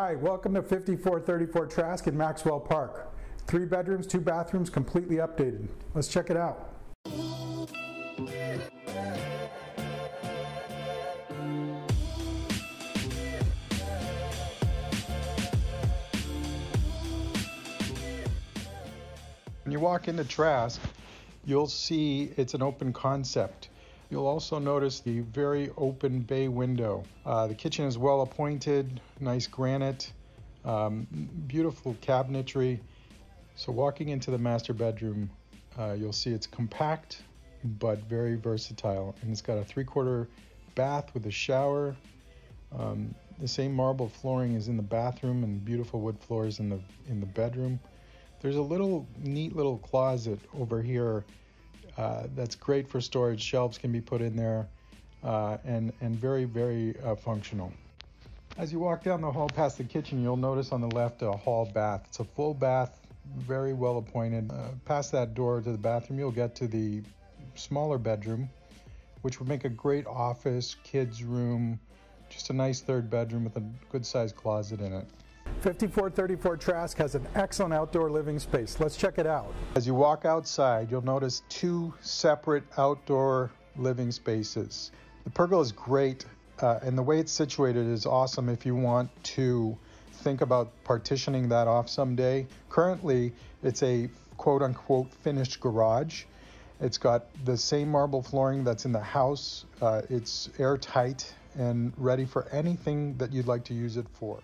Hi, welcome to 5434 Trask in Maxwell Park. Three bedrooms, two bathrooms, completely updated. Let's check it out. When you walk into Trask, you'll see it's an open concept. You'll also notice the very open bay window. Uh, the kitchen is well appointed, nice granite, um, beautiful cabinetry. So walking into the master bedroom, uh, you'll see it's compact but very versatile, and it's got a three-quarter bath with a shower. Um, the same marble flooring is in the bathroom, and beautiful wood floors in the in the bedroom. There's a little neat little closet over here uh, that's great for storage. Shelves can be put in there uh, and, and very, very uh, functional. As you walk down the hall past the kitchen, you'll notice on the left a hall bath. It's a full bath, very well appointed. Uh, past that door to the bathroom, you'll get to the smaller bedroom, which would make a great office, kids' room, just a nice third bedroom with a good sized closet in it. 5434 Trask has an excellent outdoor living space. Let's check it out. As you walk outside, you'll notice two separate outdoor living spaces. The pergola is great, uh, and the way it's situated is awesome if you want to think about partitioning that off someday. Currently, it's a quote unquote finished garage. It's got the same marble flooring that's in the house. Uh, it's airtight and ready for anything that you'd like to use it for.